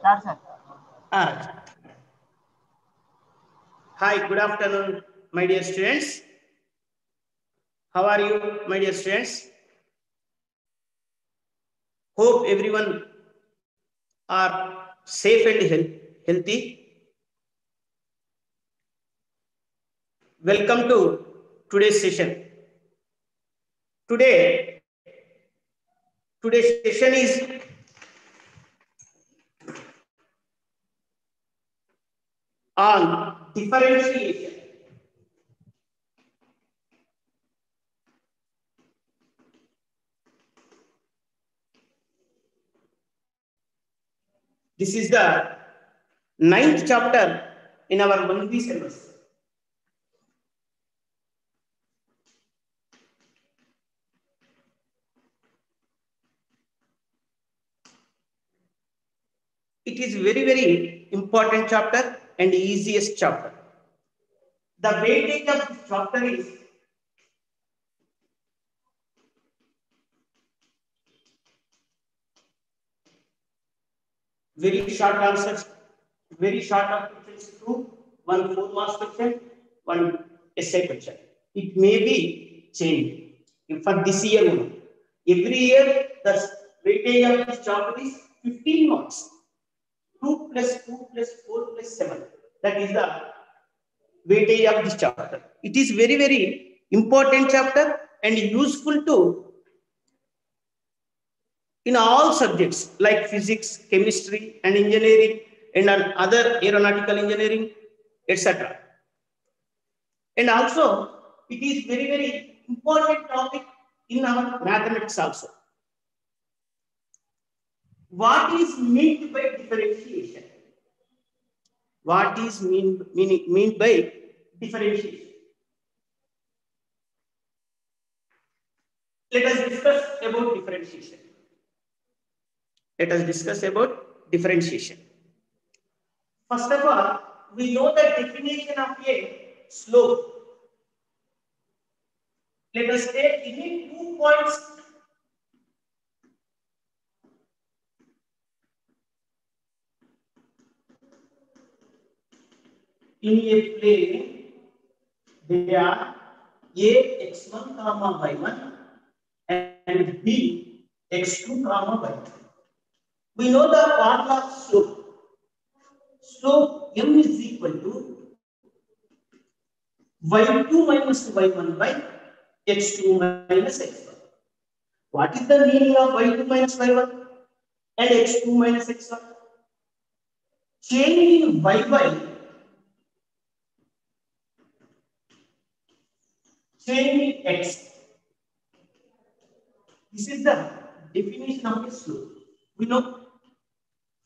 Start, sir. Ah. Hi, good afternoon, my dear students. How are you, my dear students? Hope everyone are safe and health, healthy. Welcome to today's session. Today, today's session is on differentiation. This is the ninth chapter in our 1B syllabus. It is very, very important chapter and easiest chapter. The weightage of this chapter is very short answers, very short questions through one four marks question, one essay question. It may be changed for this year only. Every year, the weightage of this chapter is 15 marks. 2 plus 2 plus 4 plus 7. That is the weightage of this chapter. It is very, very important chapter and useful to in all subjects like physics, chemistry, and engineering, and other aeronautical engineering, etc. And also, it is very, very important topic in our mathematics also. What is meant by differentiation? What is mean, mean, mean by differentiation? Let us discuss about differentiation. Let us discuss about differentiation. First of all, we know the definition of a slope. Let us take any two points in a plane, they are A x1 comma y1 and B x2 comma y2. We know the formula of slope. Slope m is equal to y2 minus y1 by x2 minus x1. What is the meaning of y2 minus y1 and x2 minus x1? Change in y change x. This is the definition of a slope. We know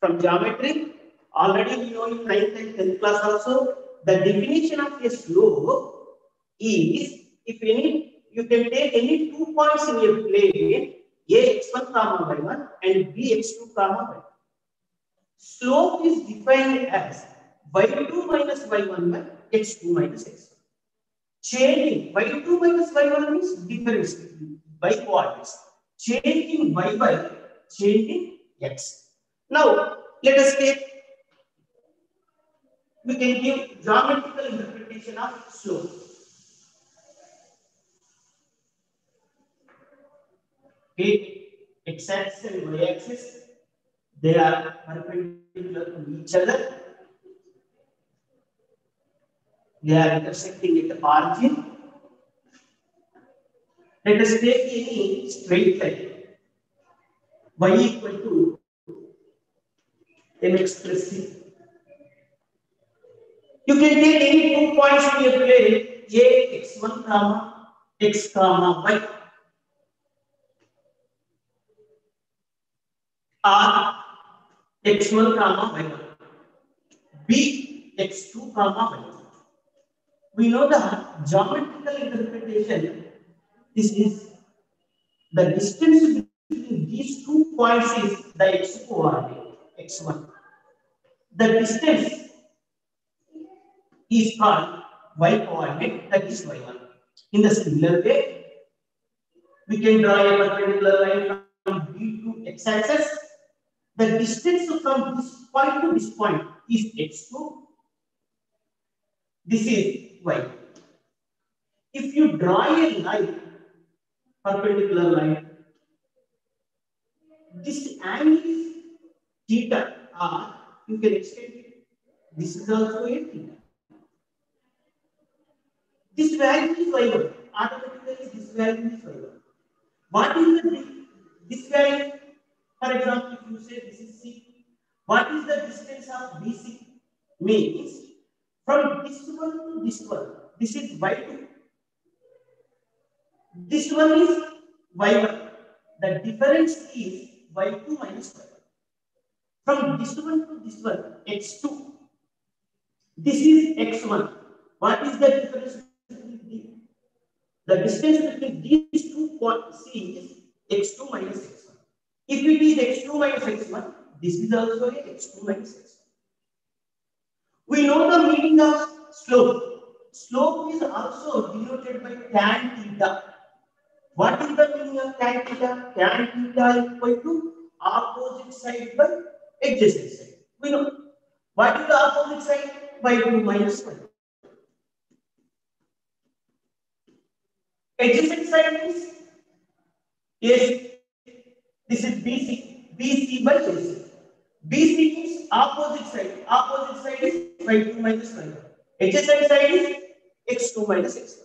from geometry, already we know in 9th and 10th class also, the definition of a slope is if any, you can take any two points in a plane, a x1 comma y1 and b x2 comma y2. Slope is defined as y2 minus y1 by x2 minus x1 changing y2 minus y1 means difference by coordinates. Changing y by changing x. Now, let us take, we can give geometrical interpretation of slope. Take x-axis and y-axis, they are perpendicular to each other they are intersecting at the origin. Let us take any straight line. y equal to mx plus c. You can take any two points in your plane, a x1 comma x comma y. or x1 comma y1. b x2 comma y1 we know the geometrical interpretation this is the distance between these two points is the x coordinate x1 the distance is called y coordinate that is y1 in the similar way we can draw a perpendicular line from b to x axis the distance from this point to this point is x2. This is y. If you draw a line, perpendicular line, this angle is theta r, you can extend it. This is also a theta. This value is y1. Automatically, this value is y1. What is the this value? For example, if you say this is C, what is the distance of BC? Means from this one to this one, this is y2. This one is y1. The difference is y2 minus y1. From this one to this one, x2. This is x1. What is the difference between the distance between these two points is x2 minus x1. If it is x2 minus x1, this is also a x2 minus x1. We know the meaning of slope. Slope is also denoted by tan theta. What is the meaning of tan theta? Tan theta equal to opposite side by adjacent side. We know. What is the opposite side? By 2 minus 1. Adjacent side is yes, this is BC. BC by. BC means opposite side. Opposite side is y2 minus y1. Adjacent side is x2 minus x1.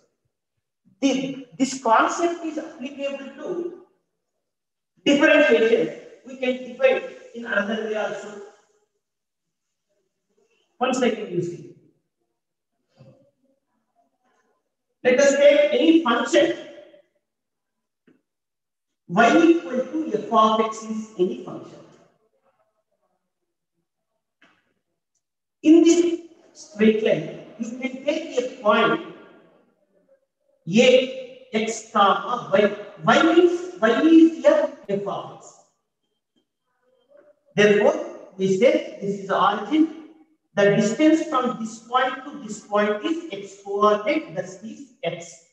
The, this concept is applicable to differentiation. We can define in another way also. One second, you see. Let us take any function y equal to f of x is any function. In this straight line, you can take a point a x comma y. y means y is here f of x. Therefore, we say this is the origin. The distance from this point to this point is x coordinate, thus is x.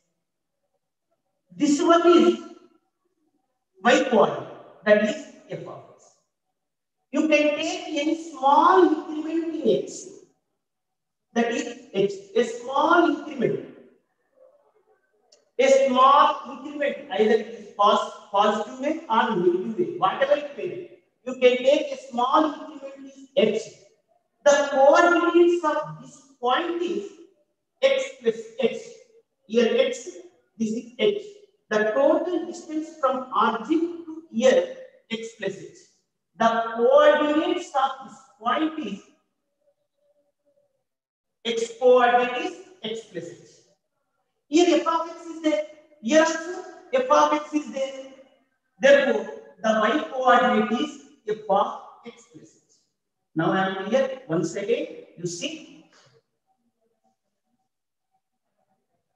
This one is y coordinate, that is f of. You can take any small increment in x, that is x, a small increment. A small increment, either it is positive or negative whatever it may be. You can take a small increment is x. The coordinates of this point is x plus x. Here x, this is x. The total distance from origin to here x plus x. The coordinates of this point is x coordinate is x. Here f of x is there. Here also f of x is there. Therefore, the y coordinate is f of x. Now I am here once again. You see,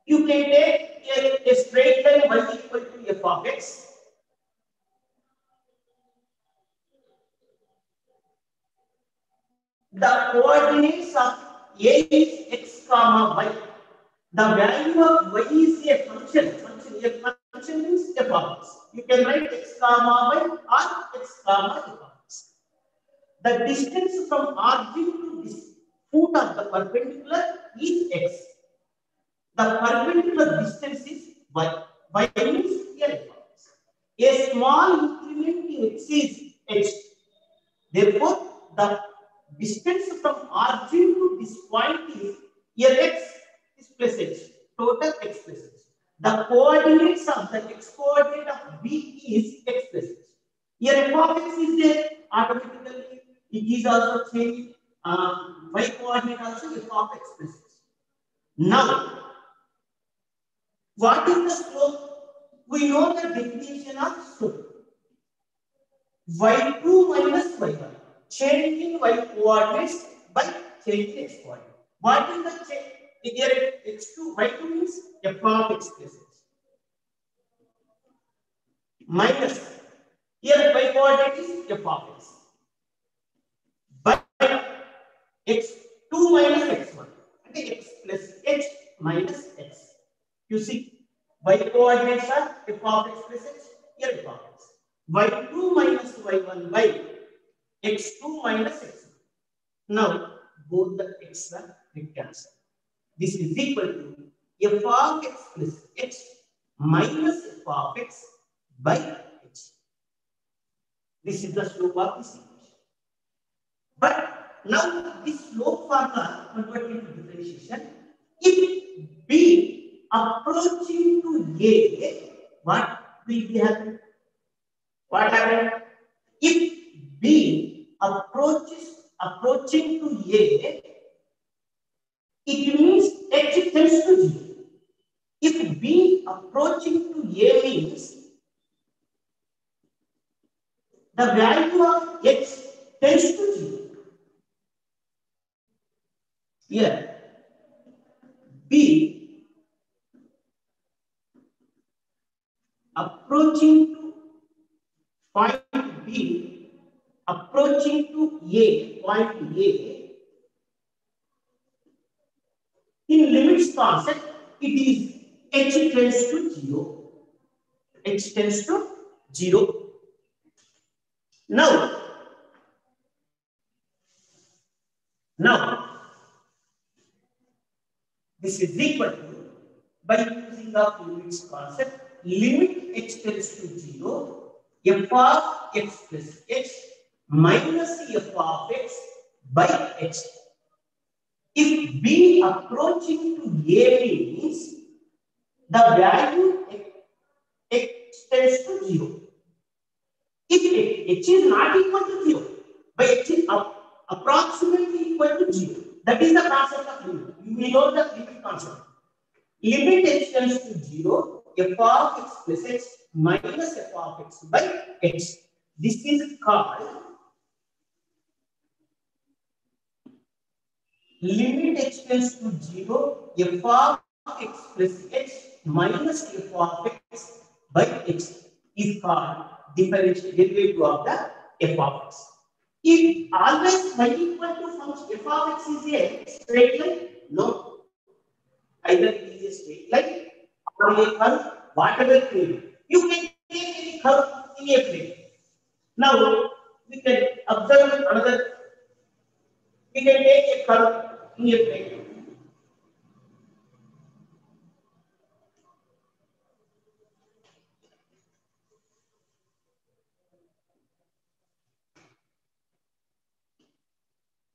you can take a, a straight line y equal to f of x. The coordinates of a is x comma y. The value of y is a function. Function, a function means f of x. You can write x comma y or x comma x. The distance from origin to this foot of the perpendicular is x. The perpendicular distance is y. y means here f. A small increment in x is h. Therefore, the distance from origin to this point is x is plus. Total x plus. The coordinates of the x coordinate of b is x plus h. Here f of x is there automatically. It is also changing uh, y coordinate also f of x plus. Now, what is the slope? We know the definition of slope. y2 minus y1. Change in y coordinates by change in x coordinate. What is the change? Here x2, y2 means f of x plus h. Minus. Here y coordinate is f of x. By x2 minus x1. Okay, x plus h minus x. You see, y coordinates are f of x plus h, here f of x. y2 minus y1 by x2 minus x. Now, both the x are cancelled. This is equal to f of x plus x minus f of x by h. This is the slope of this equation. But now this slope formula converted into differentiation. If b approaching to a, what will be happen? What happened? If b approaches approaching to a, it means h tends to 0. If b approaching to a means the value of x tends to 0. Here, b approaching to point b, approaching to a, point a, in limits concept, it is h tends to 0. h tends to 0. Now, now, this is equal to, by using the limits concept, limit h tends to 0, f of x plus x minus f of x by x. If b approaching to a means the value x tends to 0. If h is not equal to 0, but h is approximately equal to 0, that is the concept of limit. You will know the limit concept. Limit h tends to 0, f of x plus x minus f of x by x. This is called limit x tends to 0, f of x plus x minus f of x by x is called differential derivative of the f of x. If always y equal to function f of x is a straight line, no. Either it is a straight line or a curve, whatever plane. You can take any curve in a plane. Now we can observe another. We can take a curve You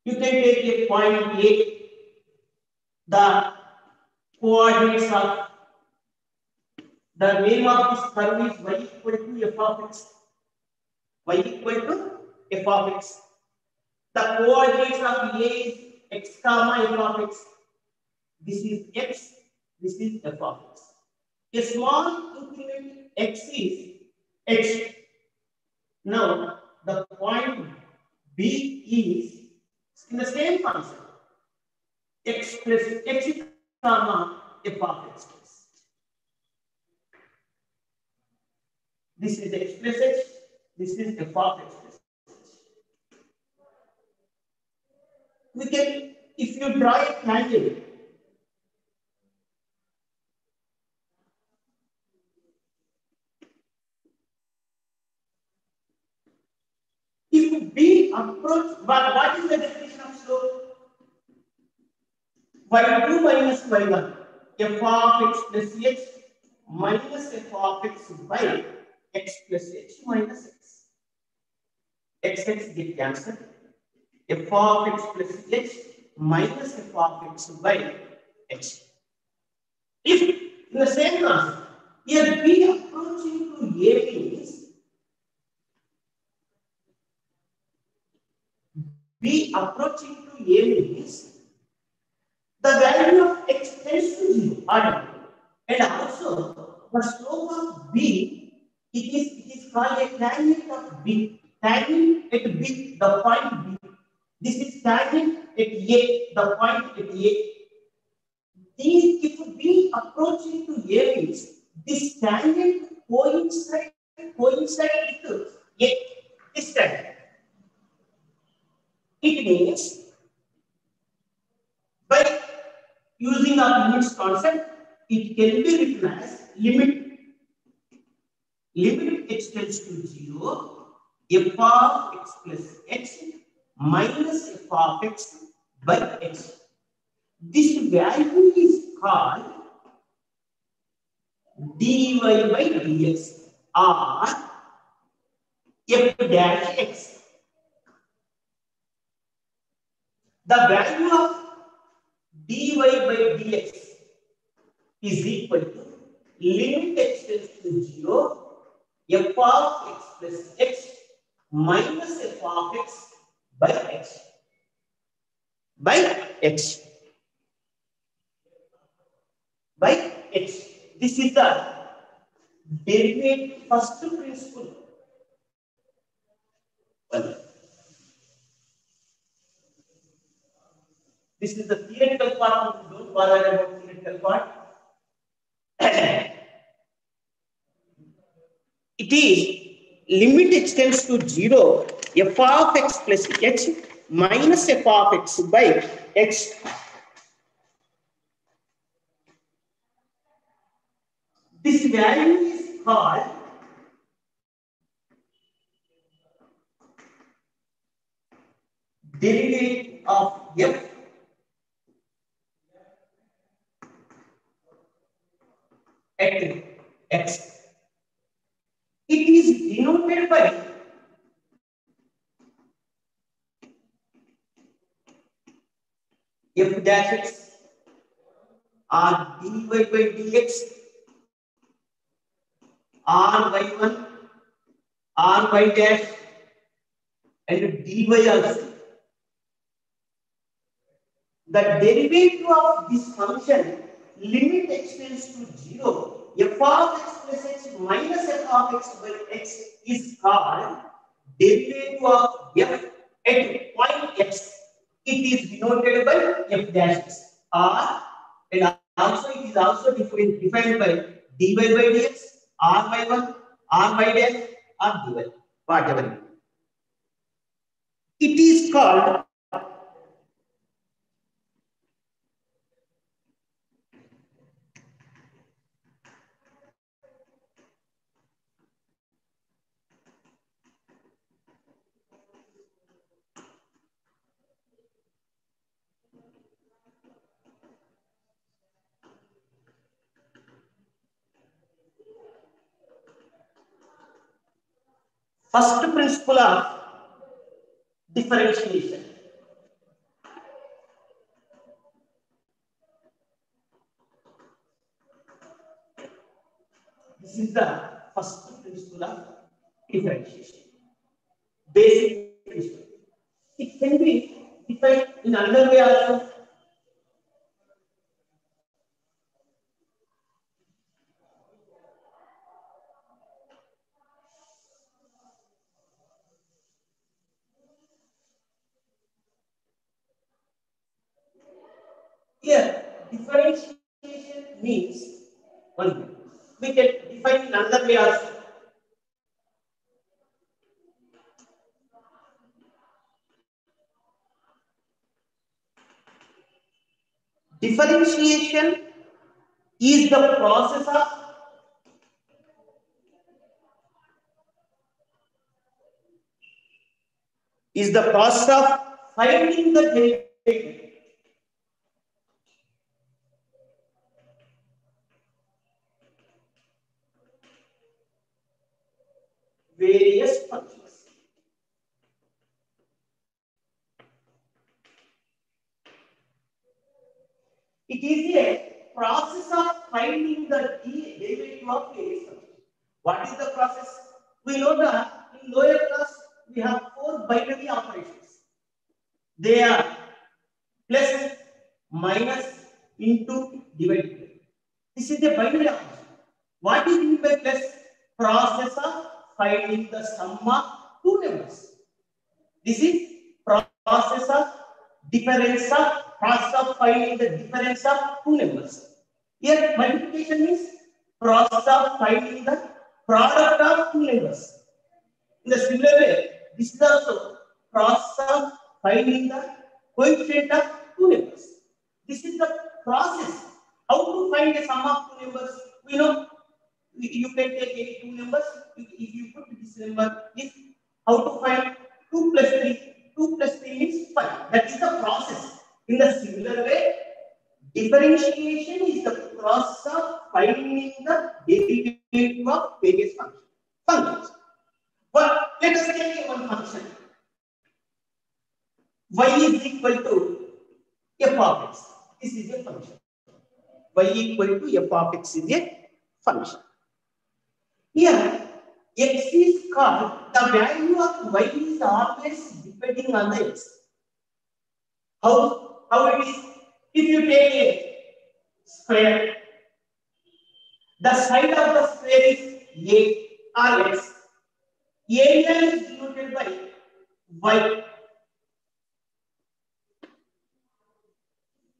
can take a point A, the coordinates of the name of this curve is y equal to f of x. y equal to f of x. The coordinates of A is x comma f of x. This is x, this is f of x. A small increment x is x. Now, the point B is in the same function, x plus x comma f of x. This is x plus this is f of x plus h. We can, if you draw a triangle, if B approach, but what is the definition of slope? y2 minus y1, f of x plus h minus f of x by x plus h minus x. x x get cancelled. F of x plus h minus f of x by h. If in the same concept, here B approaching to A means B approaching to A means the value of x tends to 0 and also the slope of B it is it is called a tangent of B. Tangent at B the point B this is tangent at A the point at A. These if B approaching to A means this tangent coincide coincide with A this tangent it means by using our limits concept, it can be written as limit limit x tends to 0 f of x plus x minus f of x by x. This value is called dy by dx or f dash x. The value of dy by dx is equal to limit x tends to 0 f of x plus x minus f of x by x by x by x. This is the derivative first principle. Well, this is the theoretical part. Don't bother about theoretical part. it is limit x tends to 0 f of x plus x minus f of x by x. This value is called derivative of f it is denoted by f dash x dy by dx r by 1 r by dash and dy also the derivative of this function limit x tends to 0 f of x plus minus f of x by x is called derivative of f at point x. It is denoted by f dash x. And also it is also defined, defined by dy by dx, r by 1, r by dash, or dy, whatever. It is called First principle of differentiation. This is the first principle of differentiation. Is the process of finding the various functions. It is a process of finding the de- derivative of various functions. What is the process? We know that in lower class we have four binary operations. They are plus, minus, into, divided. This is the binary operation. What is mean by plus? Process of finding the sum of two numbers. This is process of difference of process of finding the difference of two numbers. Here multiplication means process of finding the product of two numbers. In the similar way, this is also process of finding the coefficient of two numbers. This is the process. How to find a sum of two numbers? We know you can take any two numbers. If you put this number, if How to find 2 plus 3? 2 plus 3 means 5. That is the process. In the similar way, differentiation is the process of finding the derivative of various functions. functions. But let us take one function. y is equal to f of x. This is a function. y equal to f of x is a function. Here, x is called, the value of y is always depending on the x. How, how it is? If you take a square, the side of the square is a or x. Area is denoted by y.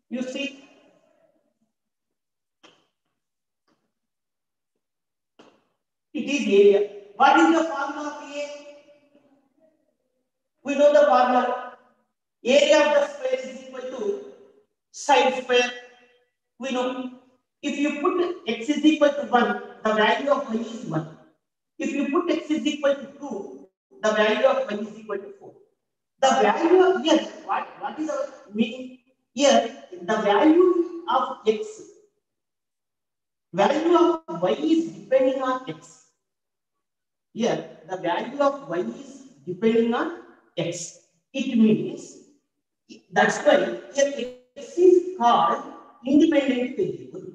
You see, it is area. What is the formula of A? We know the formula. Area of the square is equal to side square. We know if you put x is equal to 1, the value of y is 1. If you put x is equal to 2, the value of y is equal to 4. The value of here, what, what is our meaning? Here, the value of x, value of y is depending on x. Here, the value of y is depending on x. It means, that's why here x is called independent variable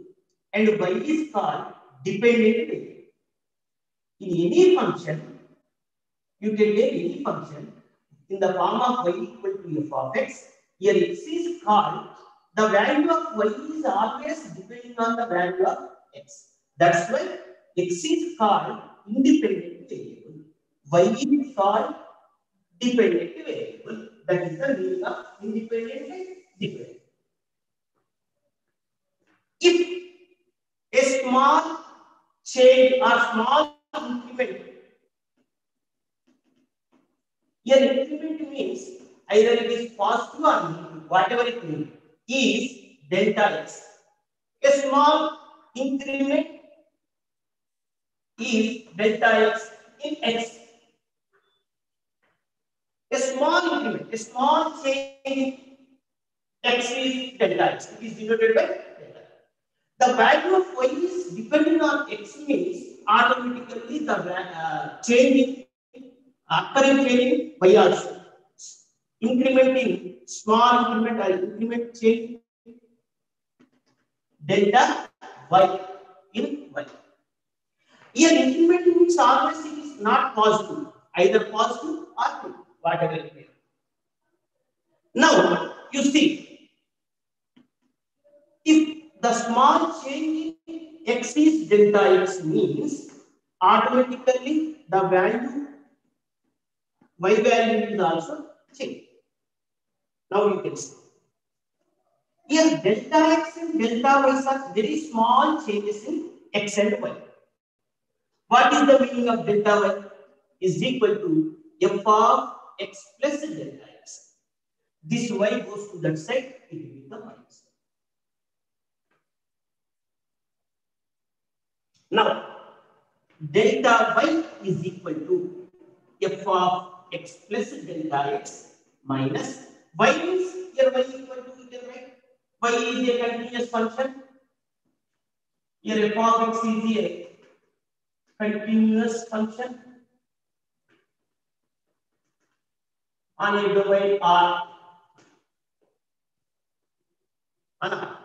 and y is called dependent variable. In any function, you can take any function in the form of y equal to f of x. Here x is called, the value of y is always depending on the value of x. That's why x is called independent variable. Y is called dependent variable. That is the meaning of independent variable. If a small change or small increment, here increment means either it is positive or whatever it means, is delta x. A small increment is delta x in x. A small increment, a small change x is delta x. It is denoted by delta. The value of y is depending on x means automatically the uh, change in occurring change in y also. Increment small increment or increment change delta y in y. Here increment means always it is not positive, either positive or negative, whatever it is. Now you see, if the small change in x is delta x means automatically the value y value is also changed. Now you can see. Here delta x and delta y are very small changes in x and y. What is the meaning of delta y? Is equal to f of x plus delta x. This y goes to that side, it will be the minus. Now, delta y is equal to f of x plus delta x minus y means here y equal to here right? y is a continuous function. Here f of x is a continuous function on a domain R. Anna.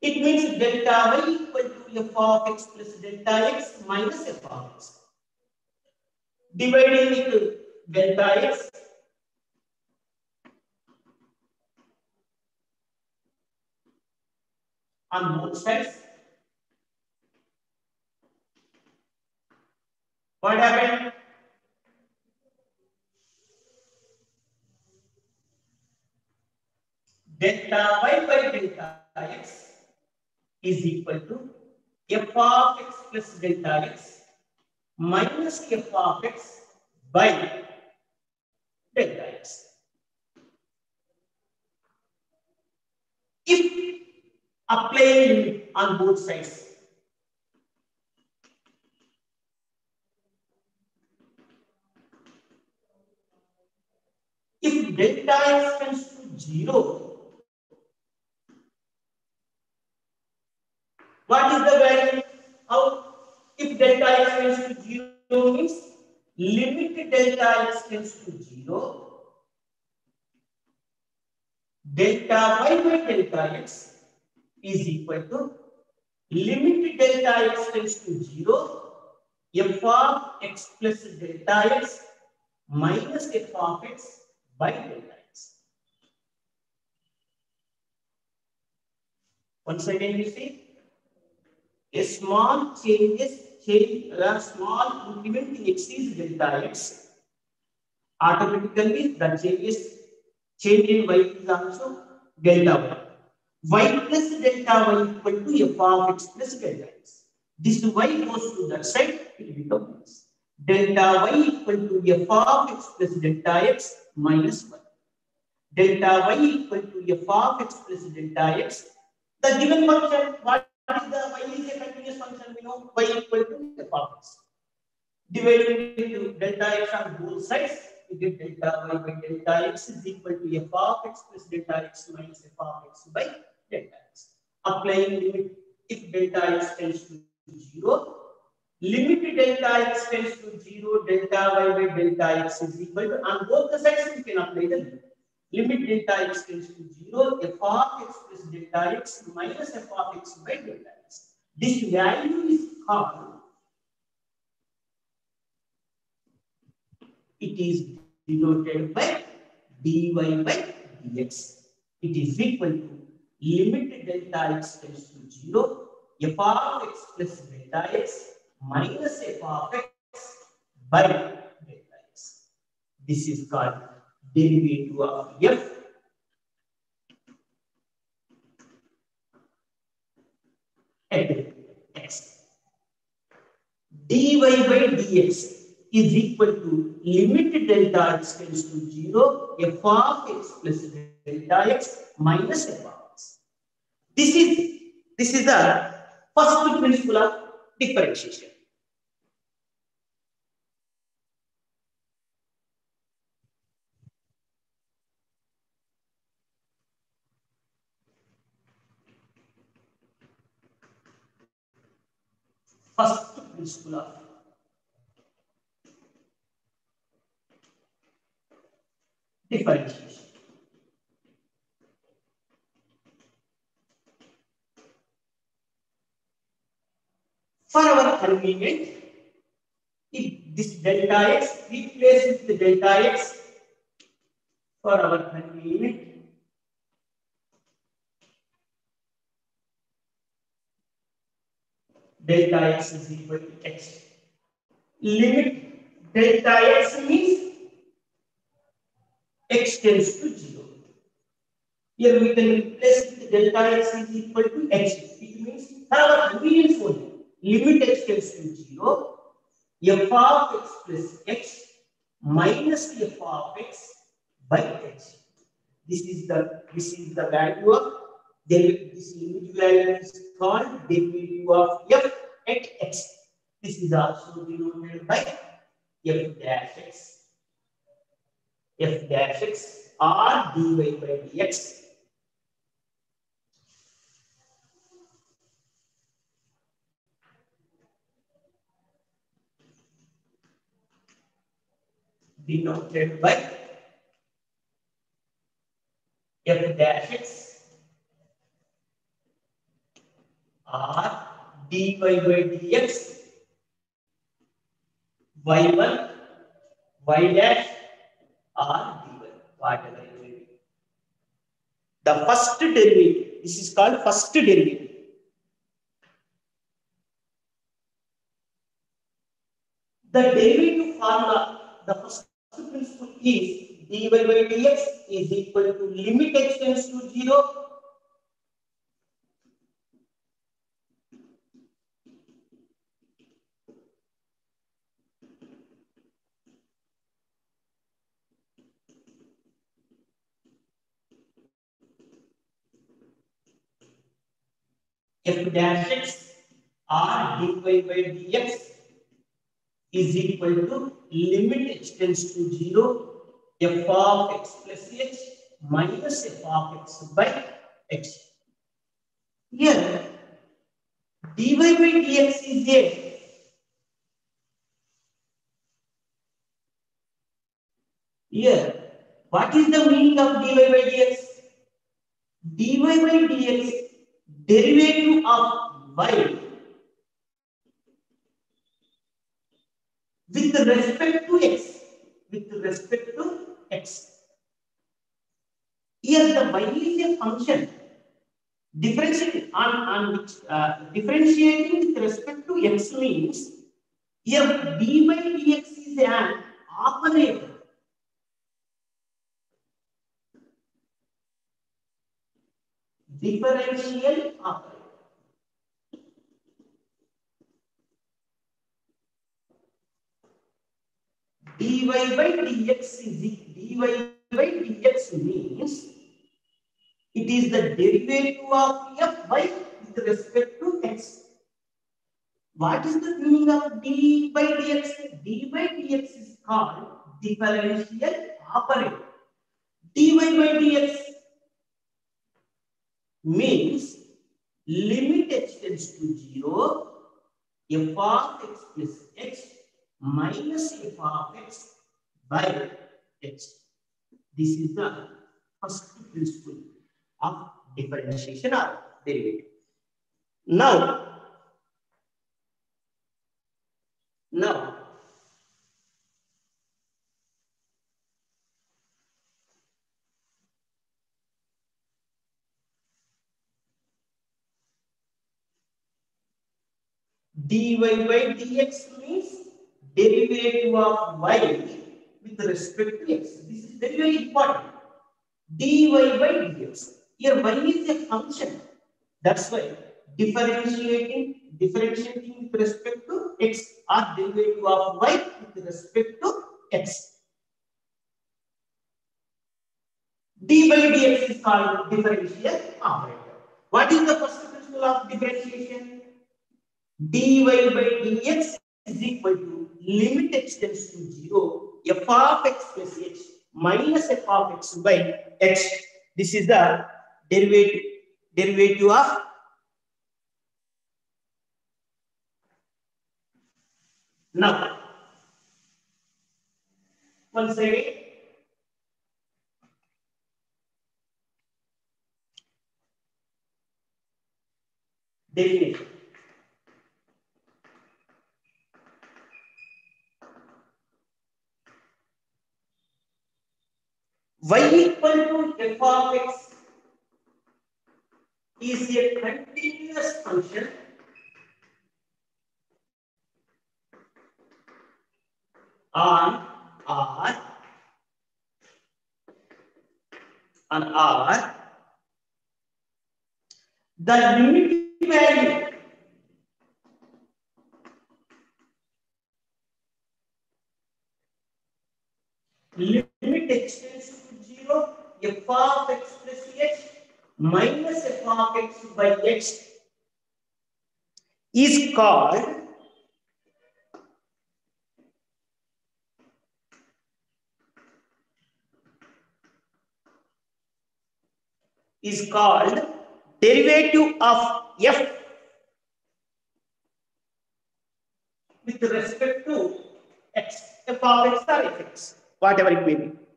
It means delta y equal to f of x plus delta x minus f of x. Dividing with delta x on both sides. What happened? Delta y by delta x is equal to f of x plus delta x minus f of x by delta x. If apply limit on both sides, if delta x tends to 0, what is the value? How? If delta x tends to 0 means limit delta x tends to 0, delta y by delta x is equal to limit delta x tends to 0, f of x plus delta x minus f of x by delta x. Once again you see, a small changes, change, a small increment in x is delta x, automatically the changes, change in y is also delta y. y plus delta y equal to f of x plus delta x. This y goes to that side, it becomes delta y equal to f of x plus delta x minus 1. Delta y equal to f of x plus delta x. The given function, what is the y is know y equal to of x. Divided into delta x on both sides, we get delta y by delta x is equal to f of x plus delta x minus f of x by delta x. Applying limit if delta x tends to 0, limit delta x tends to 0, delta y by delta x is equal to, on both the sides we can apply the limit. Limit delta x tends to 0, f of x plus delta x minus f of x by delta. This value is called, it is denoted by dy by dx. It is equal to limit delta x tends to 0, f of x plus delta x minus f of x by delta x. This is called derivative of f at x. dy by dx is equal to limit delta x tends to 0 f of x plus delta x minus f of x. This is this is the first principle of differentiation. First principle of differentiation. For our convenience, if this delta x replace with the delta x for our convenience, delta x is equal to x. Limit delta x means x tends to 0. Here we can replace with delta x is equal to x. It means for our convenience only. Limit x tends to 0. f of x plus x minus f of x by x. This is the this is the value of. This limit value is called derivative of f at x. This is also denoted by f dash x. f dash x dy by dx. denoted by f dash x or dy by dx y1 y dash or dy whatever it may be the first derivative. This is called first derivative. The derivative formula the first principle is dy by dx is equal to limit x tends to 0 f dash x r dy by dx is equal to limit x tends to 0 f of x plus h minus f of x by x. Here, dy by dx is a here. What is the meaning of dy by dx? dy by dx derivative of y with respect to x with respect to x. Here the y is a function differentiating on, on which uh, differentiating with respect to x means here d by dx is an operator differential operator dy by dx is dy by dx means it is the derivative of fy with respect to x. What is the meaning of d by dx? d by dx is called differential operator. dy by dx means limit x tends to 0 f of x plus x minus f of x by x. This is the first principle of differentiation or derivative. Now, now, dy by dx means derivative of y with respect to x. This is very, very important. dy by dx. Here y is a function. That's why differentiating, differentiating with respect to x or derivative of y with respect to x. d by dx is called differential operator. What is the first principle of differentiation? Dy by dx is equal to limit x tends to 0 f of x plus h minus f of x by x. This is the derivative derivative of now. One second. Definition. Y equal to f of x is a continuous function on R on R the limit value limit extends to 0 f of x plus minus f of x by x is called is called derivative of f with respect to x f of x or fx whatever it may be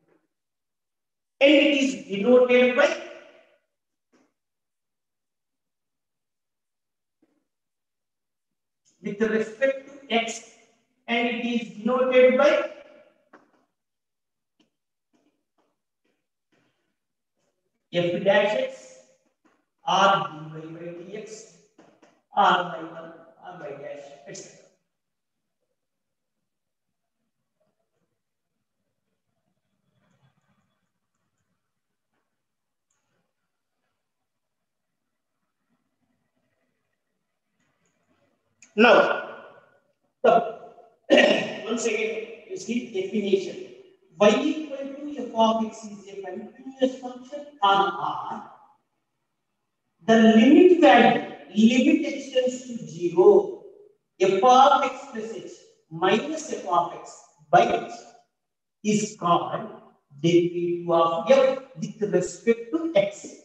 and it is denoted by with respect to x and it is denoted by f dash x r dy by dx or by 1 or by dash etc. Now, the once again, you see definition. y equal to f of x is a continuous function on R. The limit value, limit x tends to 0, f of x plus h minus f of x by x is called derivative of f with respect to x.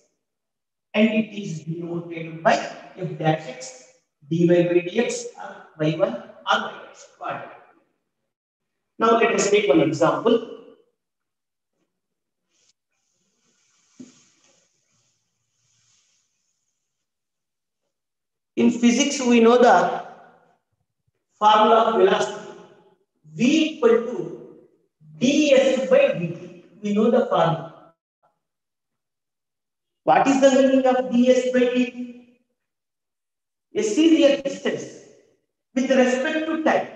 And it is denoted by f dash x dy by dx or y1 or y. Now let us take one example. In physics, we know the formula of velocity. V equal to ds by dt. We know the formula. What is the meaning of ds by dt? A distance with respect to time.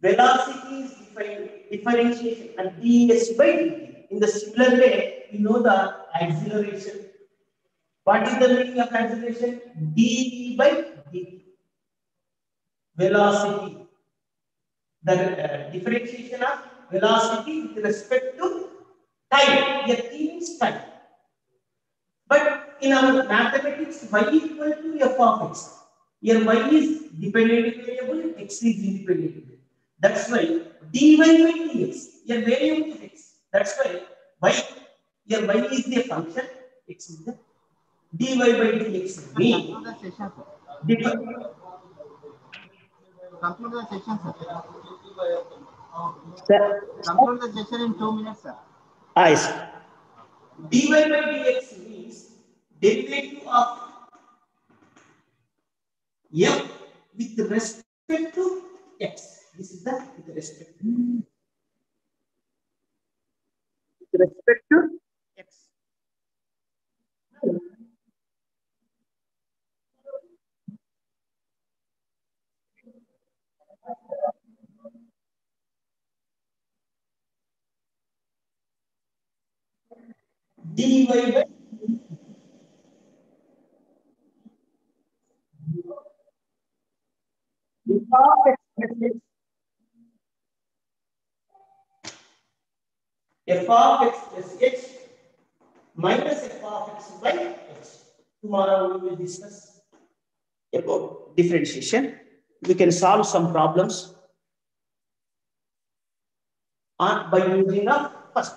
Velocity is defined differentiation and ds by dt. In the similar way, we know the acceleration. What is the meaning of acceleration? dv by dt. Velocity. The uh, differentiation of velocity with respect to time. The t means time. In our mathematics, y equal to f of x. Here y is dependent variable, x is independent variable. That's why dy by dx, here variable is x. That's why y, here y is the function, x is the dy by dx means Conclude the session, sir. depend- the session, sir. Conclude the session in two minutes, sir. I see. dy by dx derivative of f with respect to x. This is the with respect to with respect to x. dy by f of x plus x minus f of x by x. Tomorrow we will discuss about differentiation. We can solve some problems on, by using a first.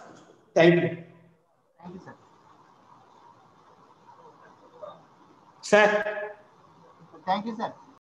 Thank you. Thank you, sir. Sir. Thank you, sir.